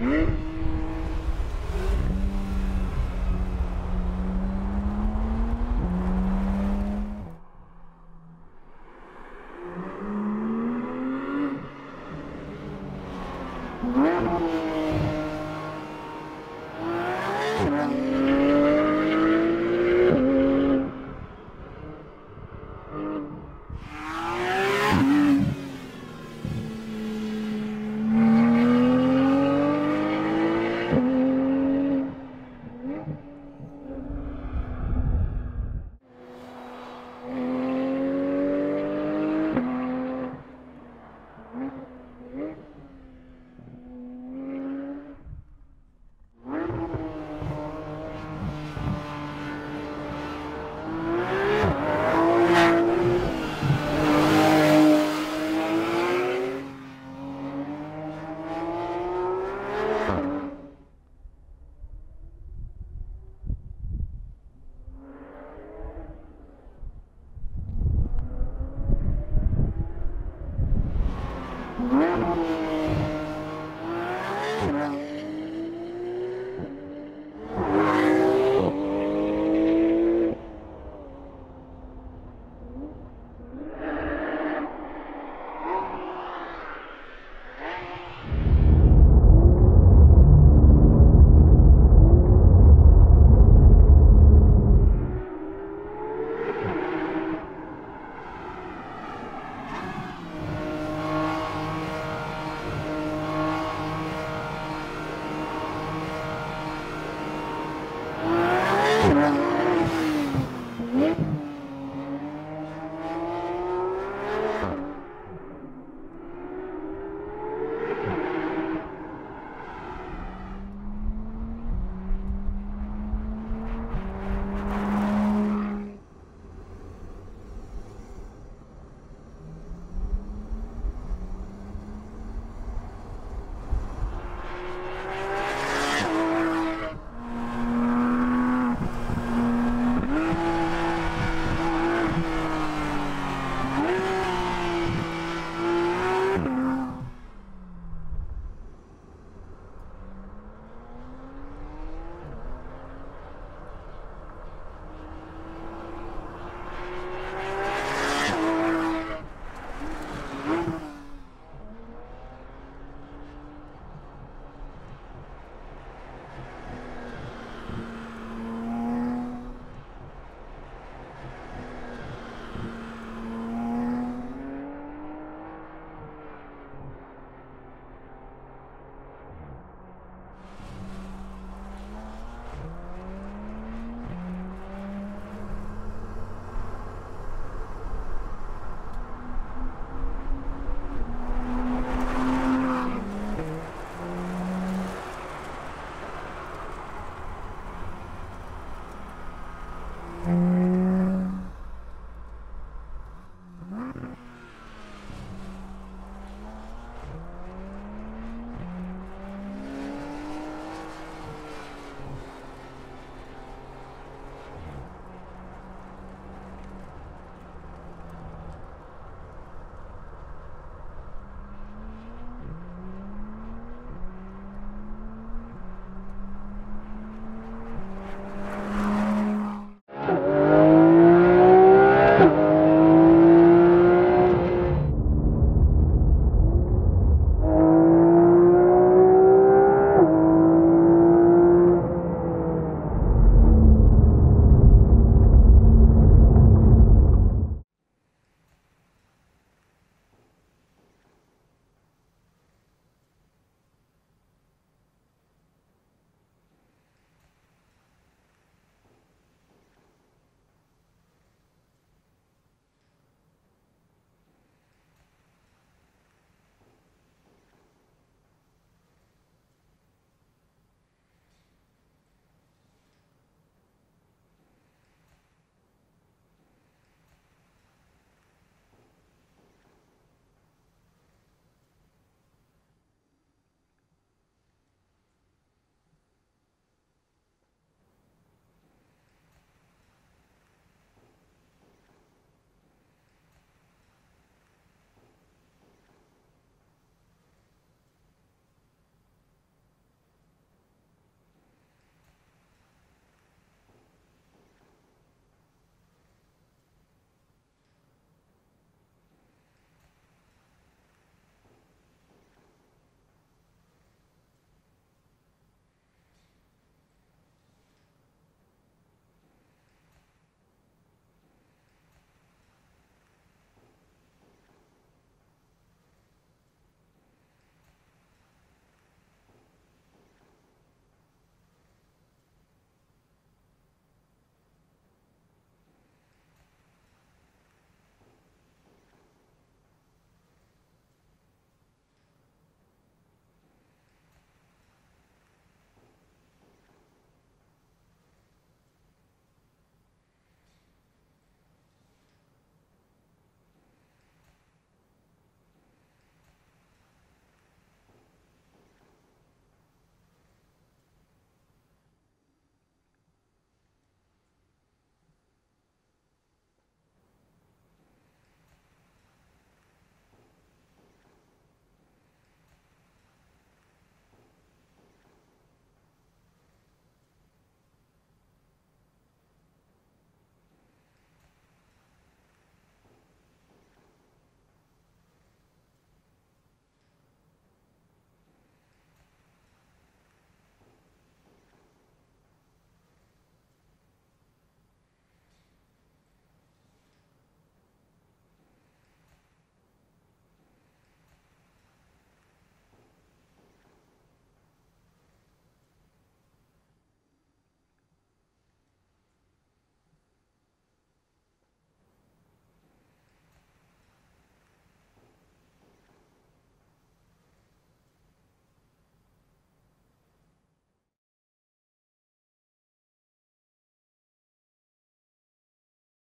Mhm.